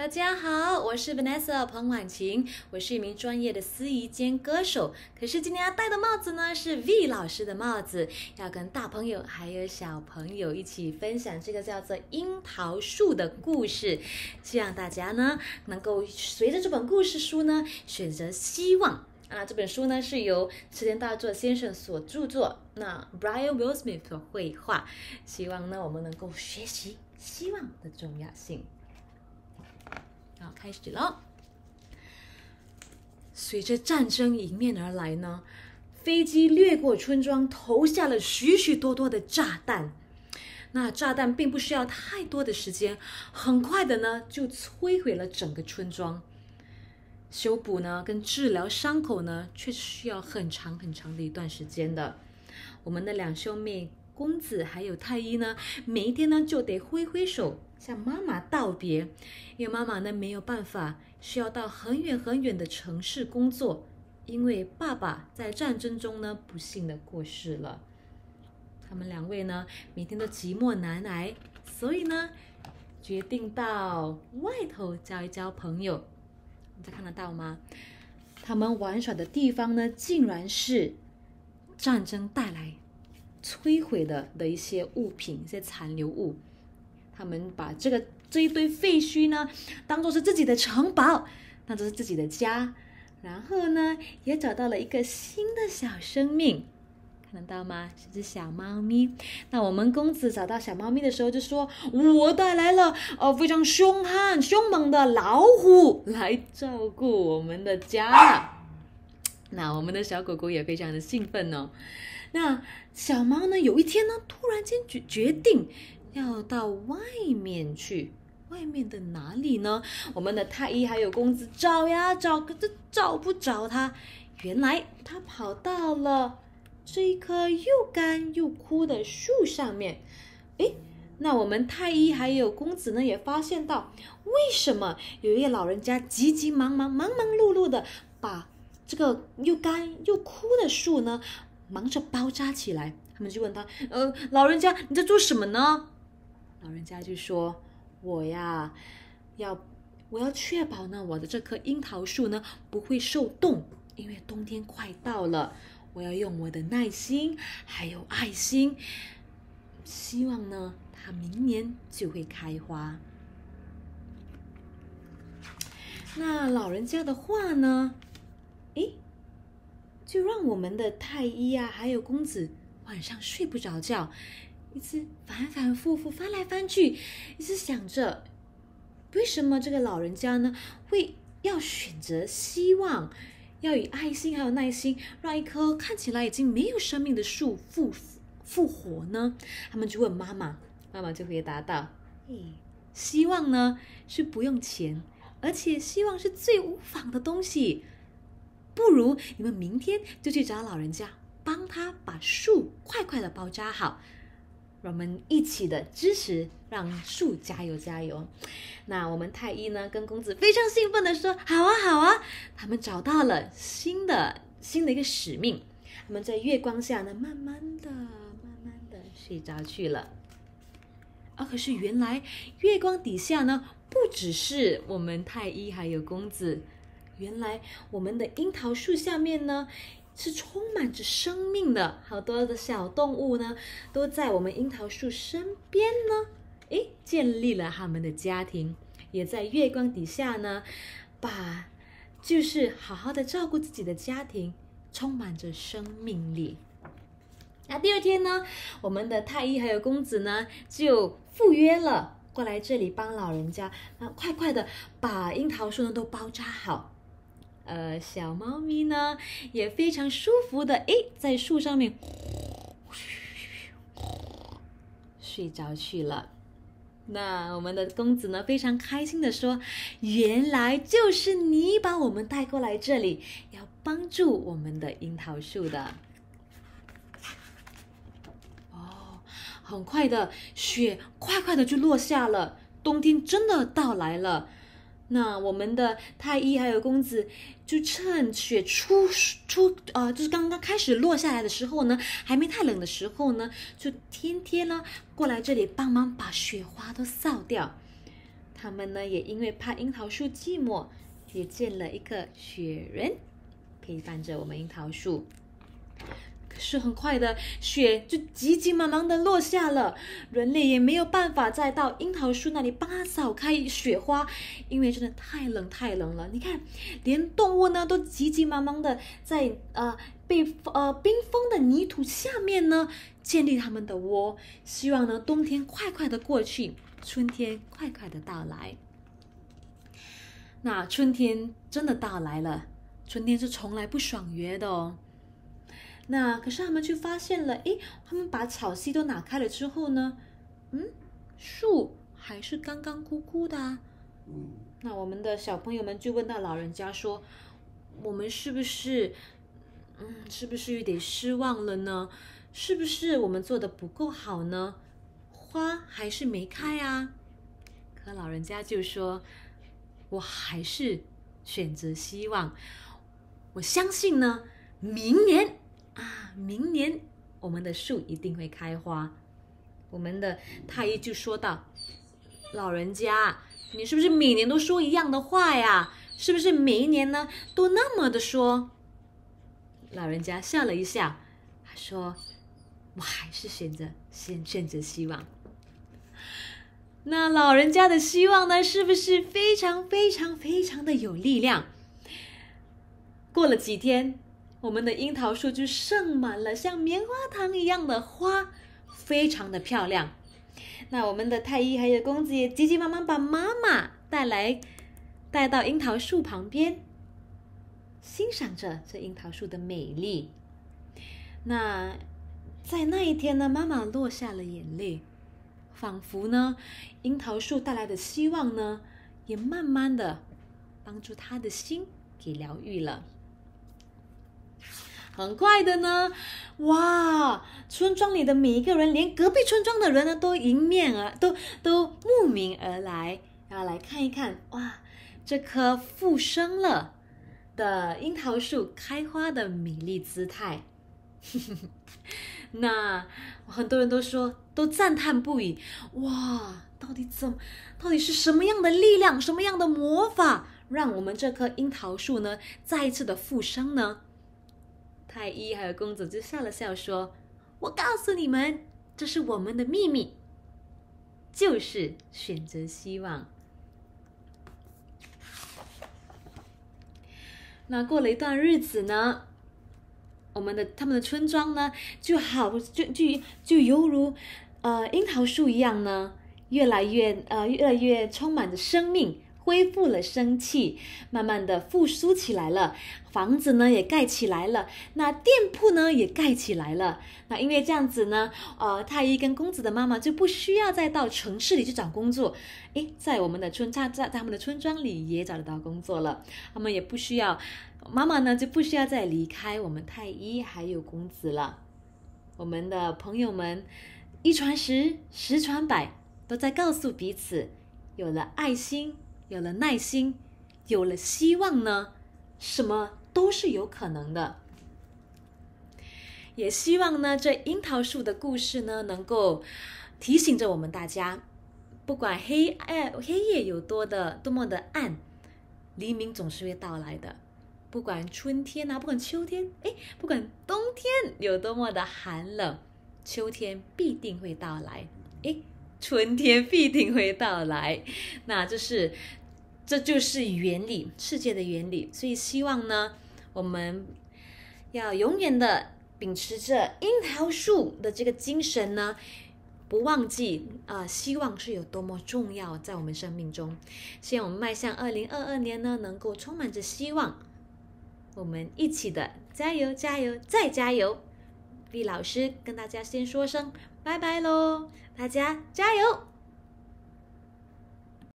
大家好，我是 Vanessa 彭婉晴，我是一名专业的司仪兼歌手。可是今天要戴的帽子呢，是 V 老师的帽子，要跟大朋友还有小朋友一起分享这个叫做樱桃树的故事。希望大家呢能够随着这本故事书呢，选择希望。啊，这本书呢是由池田大作先生所著作，那 Brian Wilsmith 所绘画。希望呢我们能够学习希望的重要性。要，开始了。随着战争迎面而来呢，飞机掠过村庄，投下了许许多多的炸弹。那炸弹并不需要太多的时间，很快的呢就摧毁了整个村庄。修补呢，跟治疗伤口呢，却需要很长很长的一段时间的。我们的两兄妹公子还有太医呢，每一天呢就得挥挥手向妈妈道别，因为妈妈呢没有办法，需要到很远很远的城市工作，因为爸爸在战争中呢不幸的过世了。他们两位呢每天都寂寞难挨，所以呢决定到外头交一交朋友。大家看得到吗？他们玩耍的地方呢，竟然是战争带来摧毁的的一些物品，一些残留物。他们把这个这一堆废墟呢，当做是自己的城堡，当做是自己的家。然后呢，也找到了一个新的小生命。看得到吗？是只小猫咪。那我们公子找到小猫咪的时候，就说：“我带来了呃非常凶悍、凶猛的老虎来照顾我们的家。”那我们的小狗狗也非常的兴奋哦。那小猫呢，有一天呢，突然间决决定要到外面去。外面的哪里呢？我们的太医还有公子找呀找，可是找不着它。原来它跑到了。这一棵又干又枯的树上面，诶，那我们太医还有公子呢，也发现到，为什么有一个老人家急急忙忙、忙忙碌碌的把这个又干又枯的树呢，忙着包扎起来？他们就问他，呃，老人家你在做什么呢？老人家就说，我呀，要我要确保呢，我的这棵樱桃树呢不会受冻，因为冬天快到了。我要用我的耐心还有爱心，希望呢，它明年就会开花。那老人家的话呢？诶，就让我们的太医啊，还有公子晚上睡不着觉，一直反反复复翻来翻去，一直想着，为什么这个老人家呢会要选择希望？要以爱心还有耐心，让一棵看起来已经没有生命的树复复活呢？他们就问妈妈，妈妈就回答道：“嘿，希望呢是不用钱，而且希望是最无妨的东西。不如你们明天就去找老人家，帮他把树快快的包扎好。”我们一起的支持，让树加油加油。那我们太医呢，跟公子非常兴奋的说：“好啊，好啊！”他们找到了新的新的一个使命。他们在月光下呢，慢慢的、慢慢的睡着去了。啊，可是原来月光底下呢，不只是我们太医还有公子，原来我们的樱桃树下面呢。是充满着生命的，好多的小动物呢，都在我们樱桃树身边呢，诶，建立了他们的家庭，也在月光底下呢，把就是好好的照顾自己的家庭，充满着生命力。那第二天呢，我们的太医还有公子呢，就赴约了，过来这里帮老人家，啊，快快的把樱桃树呢都包扎好。呃，小猫咪呢也非常舒服的，诶，在树上面睡着去了。那我们的公子呢非常开心的说：“原来就是你把我们带过来这里，要帮助我们的樱桃树的。”哦，很快的雪快快的就落下了，冬天真的到来了。那我们的太医还有公子，就趁雪初初啊，就是刚刚开始落下来的时候呢，还没太冷的时候呢，就天天呢过来这里帮忙把雪花都扫掉。他们呢也因为怕樱桃树寂寞，也建了一个雪人，陪伴着我们樱桃树。可是很快的，雪就急急忙忙的落下了，人类也没有办法再到樱桃树那里帮它扫开雪花，因为真的太冷太冷了。你看，连动物呢都急急忙忙的在呃被呃冰封的泥土下面呢建立他们的窝，希望呢冬天快快的过去，春天快快的到来。那春天真的到来了，春天是从来不爽约的哦。那可是他们却发现了，诶，他们把草席都拿开了之后呢，嗯，树还是干干枯枯的。嗯，那我们的小朋友们就问到老人家说：“我们是不是，嗯，是不是有点失望了呢？是不是我们做的不够好呢？花还是没开啊？”可老人家就说：“我还是选择希望，我相信呢，明年。”啊，明年我们的树一定会开花。我们的太医就说道：“老人家，你是不是每年都说一样的话呀？是不是每一年呢都那么的说？”老人家笑了一笑，他说：“我还是选择先选择希望。”那老人家的希望呢，是不是非常非常非常的有力量？过了几天。我们的樱桃树就盛满了像棉花糖一样的花，非常的漂亮。那我们的太医还有公子也急急忙忙把妈妈带来，带到樱桃树旁边，欣赏着这樱桃树的美丽。那在那一天呢，妈妈落下了眼泪，仿佛呢，樱桃树带来的希望呢，也慢慢的帮助她的心给疗愈了。很快的呢，哇！村庄里的每一个人，连隔壁村庄的人呢，都迎面而都都慕名而来，要来看一看哇，这棵复生了的樱桃树开花的美丽姿态。那很多人都说，都赞叹不已。哇，到底怎，到底是什么样的力量，什么样的魔法，让我们这棵樱桃树呢，再一次的复生呢？太医还有公主就笑了笑说：“我告诉你们，这是我们的秘密，就是选择希望。”那过了一段日子呢，我们的他们的村庄呢，就好就就就犹如呃樱桃树一样呢，越来越呃越来越充满着生命。恢复了生气，慢慢的复苏起来了。房子呢也盖起来了，那店铺呢也盖起来了。那因为这样子呢，呃，太医跟公子的妈妈就不需要再到城市里去找工作。诶，在我们的村在在他们的村庄里也找得到工作了。他们也不需要，妈妈呢就不需要再离开我们太医还有公子了。我们的朋友们一传十，十传百，都在告诉彼此，有了爱心。有了耐心，有了希望呢，什么都是有可能的。也希望呢，这樱桃树的故事呢，能够提醒着我们大家，不管黑暗黑夜有多的多么的暗，黎明总是会到来的。不管春天啊，不管秋天，哎，不管冬天有多么的寒冷，秋天必定会到来，哎，春天必定会到来。那这是。这就是原理，世界的原理。所以希望呢，我们要永远的秉持着樱桃树的这个精神呢，不忘记啊，希望是有多么重要在我们生命中。希望我们迈向二零二二年呢，能够充满着希望。我们一起的加油，加油，再加油！毕老师跟大家先说声拜拜喽，大家加油！